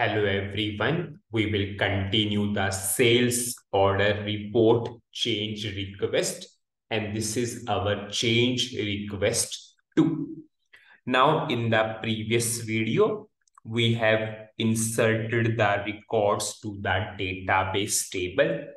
Hello everyone. We will continue the sales order report change request and this is our change request 2. Now in the previous video, we have inserted the records to the database table.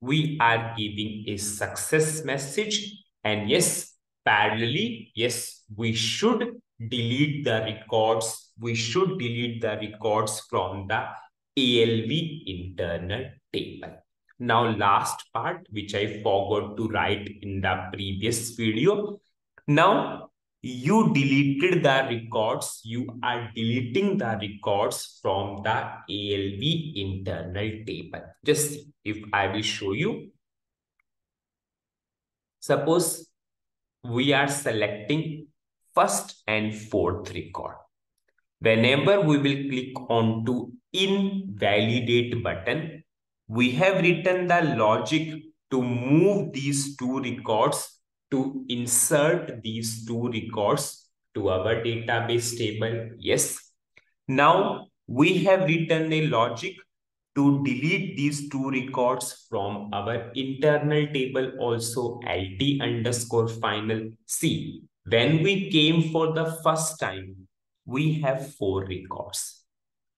We are giving a success message and yes, parallelly, yes, we should delete the records we should delete the records from the ALV internal table. Now, last part, which I forgot to write in the previous video. Now, you deleted the records. You are deleting the records from the ALV internal table. Just if I will show you. Suppose we are selecting first and fourth record whenever we will click on to invalidate button, we have written the logic to move these two records to insert these two records to our database table. Yes. Now we have written a logic to delete these two records from our internal table also lt underscore final c. When we came for the first time, we have four records.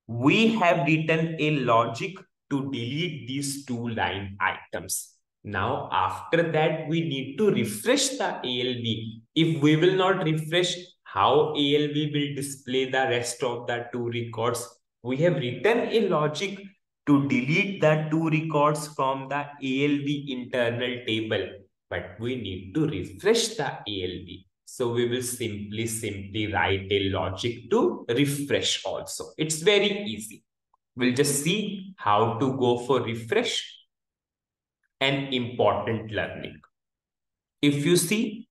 We have written a logic to delete these two line items. Now, after that, we need to refresh the ALV. If we will not refresh, how ALV will display the rest of the two records? We have written a logic to delete the two records from the ALV internal table, but we need to refresh the ALV. So we will simply, simply write a logic to refresh also. It's very easy. We'll just see how to go for refresh and important learning. If you see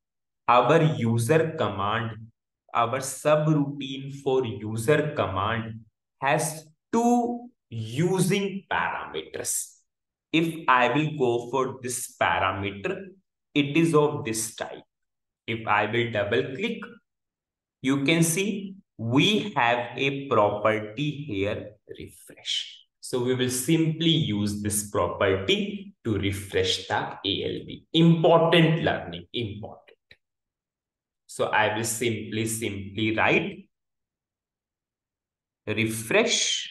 our user command, our subroutine for user command has two using parameters. If I will go for this parameter, it is of this type if I will double click, you can see we have a property here, refresh. So we will simply use this property to refresh the ALV. Important learning, important. So I will simply, simply write refresh.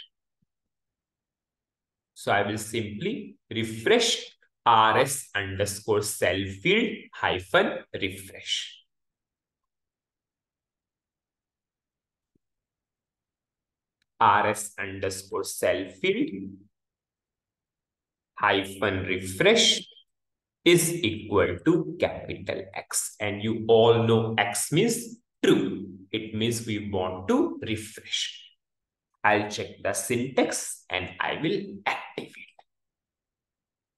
So I will simply refresh rs underscore cell field hyphen refresh. rs underscore cell field hyphen refresh is equal to capital X. And you all know X means true. It means we want to refresh. I'll check the syntax and I will activate.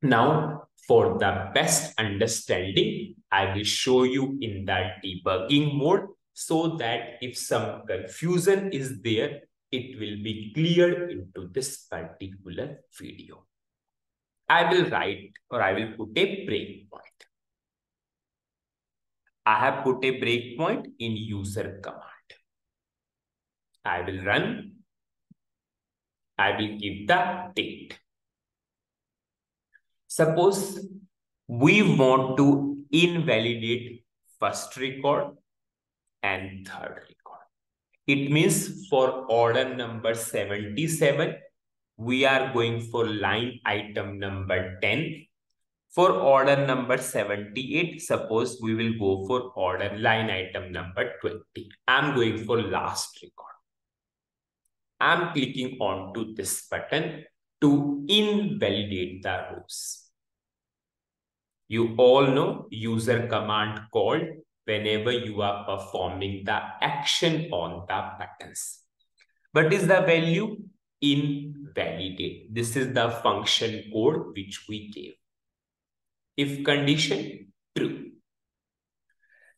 Now, for the best understanding, I will show you in the debugging mode so that if some confusion is there, it will be cleared into this particular video. I will write or I will put a breakpoint. I have put a breakpoint in user command. I will run. I will give the date. Suppose we want to invalidate first record and third record. It means for order number 77, we are going for line item number 10. For order number 78, suppose we will go for order line item number 20. I'm going for last record. I'm clicking on to this button to invalidate the rows. You all know user command called whenever you are performing the action on the buttons. What is the value? Invalidate. This is the function code which we gave. If condition true.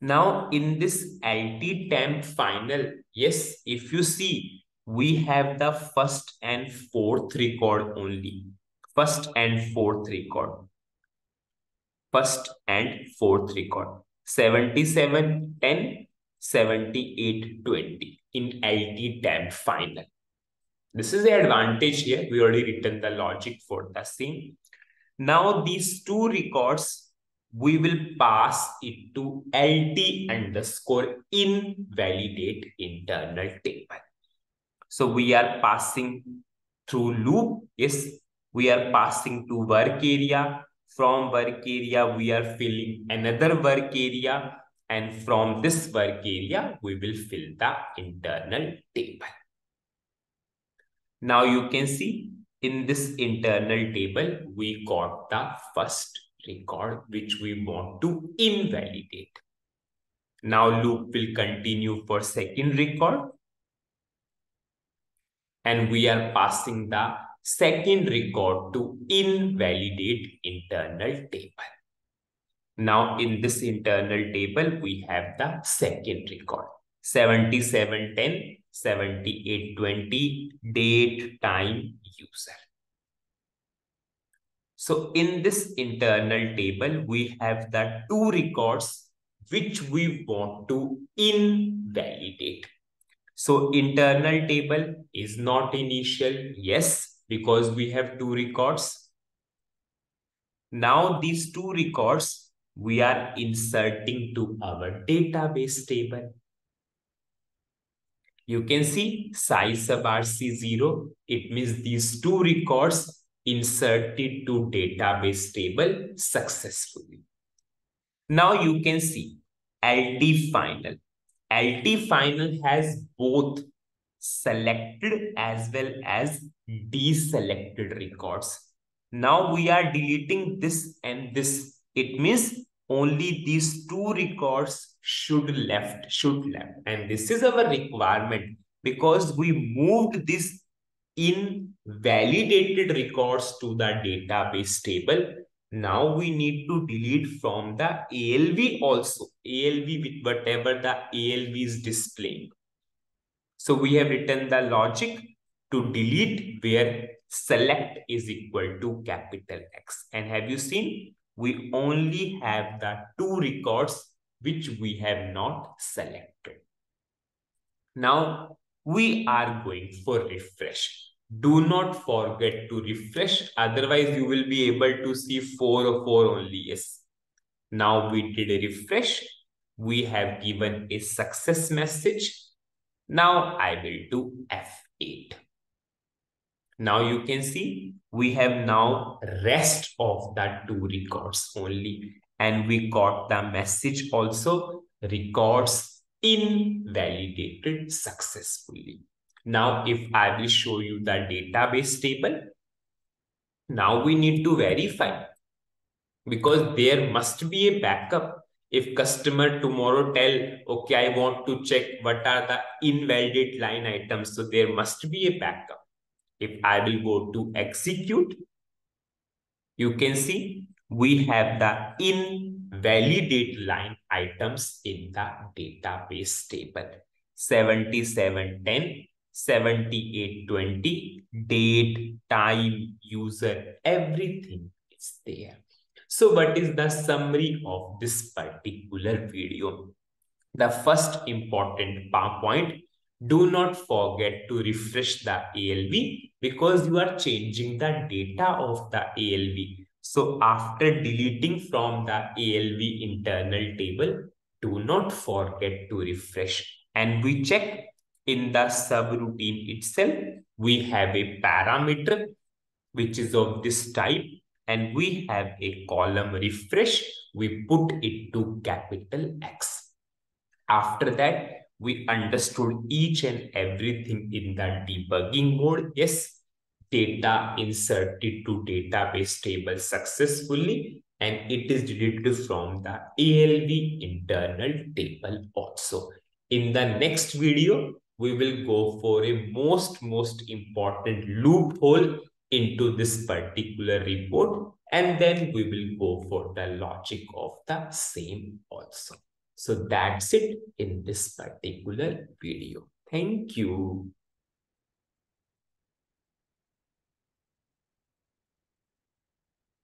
Now in this LT temp final, yes, if you see, we have the first and fourth record only. First and fourth record first and fourth record. 77, 10, 78, 20 in LT temp final. This is the advantage here. We already written the logic for the same. Now these two records, we will pass it to LT underscore invalidate internal table. So we are passing through loop. Yes, we are passing to work area. From work area, we are filling another work area. And from this work area, we will fill the internal table. Now you can see in this internal table, we got the first record which we want to invalidate. Now loop will continue for second record. And we are passing the second record to invalidate internal table. Now in this internal table, we have the second record. 7710, 7820, date, time, user. So in this internal table, we have the two records which we want to invalidate. So internal table is not initial. Yes, because we have two records. Now these two records we are inserting to our database table. You can see size sub RC0. It means these two records inserted to database table successfully. Now you can see LT final. LT final has both selected as well as deselected records. Now we are deleting this and this. It means only these two records should left, should left. And this is our requirement because we moved this invalidated records to the database table. Now we need to delete from the ALV also, ALV with whatever the ALV is displaying. So we have written the logic to delete where select is equal to capital X. And have you seen? We only have the two records which we have not selected. Now, we are going for refresh. Do not forget to refresh. Otherwise, you will be able to see 4 or 4 only. Yes. Now, we did a refresh. We have given a success message. Now, I will do F8. Now, you can see we have now rest of that two records only and we got the message also records invalidated successfully. Now, if I will show you the database table, now we need to verify because there must be a backup. If customer tomorrow tell, okay, I want to check what are the invalid line items. So there must be a backup. If I will go to execute, you can see we have the invalidate line items in the database table. 7710, 7820, date, time, user, everything is there. So what is the summary of this particular video? The first important point, do not forget to refresh the ALV because you are changing the data of the ALV so after deleting from the ALV internal table, do not forget to refresh. And we check in the subroutine itself, we have a parameter which is of this type and we have a column refresh. We put it to capital X. After that, we understood each and everything in the debugging mode. Yes, data inserted to database table successfully and it is deleted from the ALV internal table also. In the next video, we will go for a most, most important loophole into this particular report and then we will go for the logic of the same also. So that's it in this particular video. Thank you.